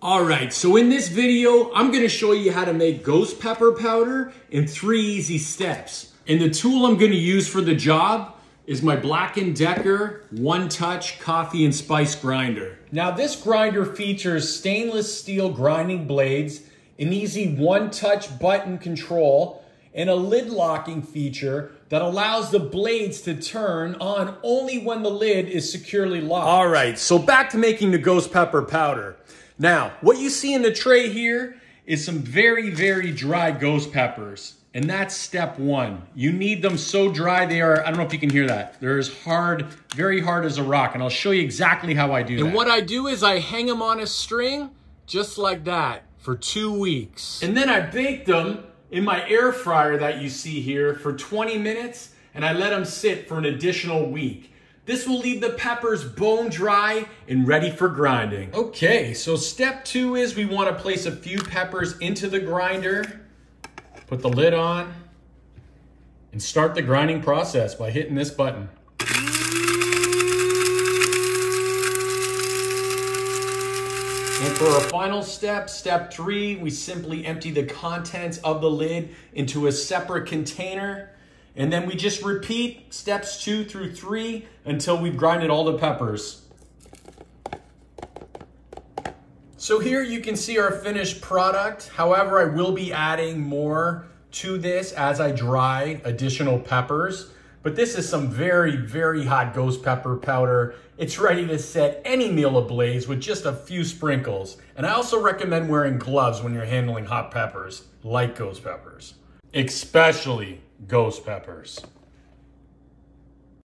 All right, so in this video, I'm gonna show you how to make ghost pepper powder in three easy steps. And the tool I'm gonna use for the job is my Black & Decker One Touch Coffee and Spice Grinder. Now this grinder features stainless steel grinding blades, an easy one-touch button control, and a lid locking feature that allows the blades to turn on only when the lid is securely locked. All right, so back to making the ghost pepper powder. Now, what you see in the tray here is some very, very dry ghost peppers. And that's step one. You need them so dry they are, I don't know if you can hear that. They're as hard, very hard as a rock. And I'll show you exactly how I do and that. And what I do is I hang them on a string just like that for two weeks. And then I bake them in my air fryer that you see here for 20 minutes and I let them sit for an additional week. This will leave the peppers bone dry and ready for grinding. Okay, so step two is we want to place a few peppers into the grinder, put the lid on, and start the grinding process by hitting this button. For our final step, step three, we simply empty the contents of the lid into a separate container and then we just repeat steps two through three until we've grinded all the peppers. So here you can see our finished product. However, I will be adding more to this as I dry additional peppers. But this is some very, very hot ghost pepper powder. It's ready to set any meal ablaze with just a few sprinkles. And I also recommend wearing gloves when you're handling hot peppers, like ghost peppers. Especially ghost peppers.